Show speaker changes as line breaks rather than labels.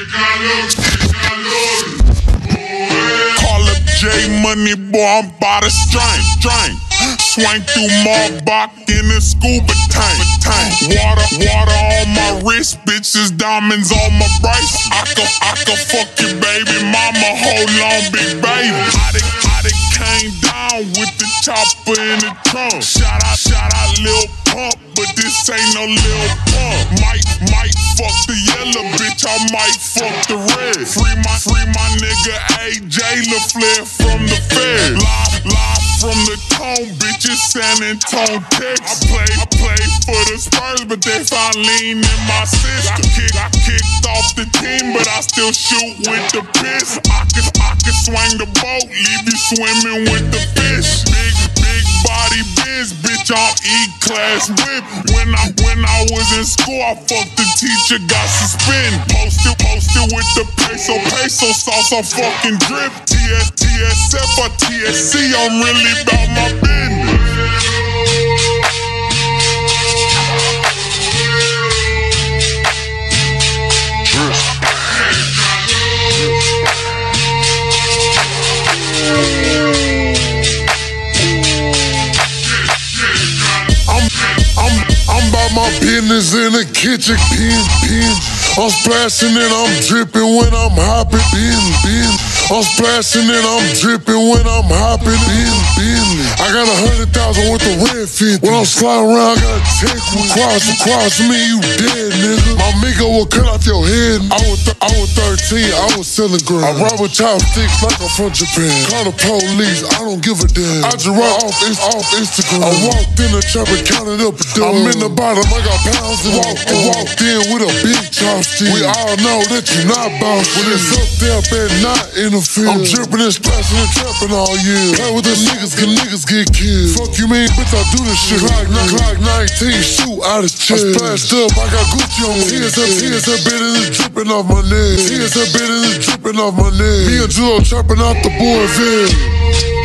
Call up J Money, boy, I'm by the strain, strain. Swing through Maybach in a scuba tank, tank. Water, water on my wrist, bitches, diamonds on my brace. I can, I can fuck your baby mama, hold on, big baby. I done, I done came down with the chopper in the trunk. Shout out, shout out, Lil Pump, but this ain't no Lil Pump. Might, might fuck the red. Free my, free my nigga AJ LaFleur from the Fed. Live, live from the tone, bitches, San Antonio, Texas. I play, I play for the Spurs, but they found lean in my system. I, kick, I kicked off the team, but I still shoot with the piss. I can, I can swing the boat, leave you swimming with the fish. I'm E-class whip. When I, when I was in school, I fucked the teacher, got suspended. Posted, posted with the peso, peso sauce, I'm fucking drip. TS, TSF or TSC, I'm really about my business. I'm, I'm about my business in the kitchen, pin, pin. I'm splashing and I'm dripping when I'm hopping, bin, bin. I'm splashing and I'm dripping when I'm hopping, bin, bin. I got a hundred thousand with the red fit. When I'm sliding around, I got a tech with cross across me, you dead, nigga. My nigga will cut off your head. I was, I was 13, I was selling girls. I ride with chopsticks like I'm from Japan. Call the police, I don't give a damn. I just ride off, off Instagram. I walked in the trap and counted up a dough. I'm in the bottom, I got pounds and walked, and walked in with a big chopstick. We all know that you not boss. When it's up there, better not interfere. I'm dripping and splashing and trapping all year. Play with the niggas, cause niggas get killed. Fuck you mean, bitch, I do this shit. Clock, clock 19, shoot out of chest. I splashed up, I got Gucci on me. Tears up, tears up, bit is dripping off my neck. Tears up, bit is dripping off my neck. Me and Julo trapping out the Boyville.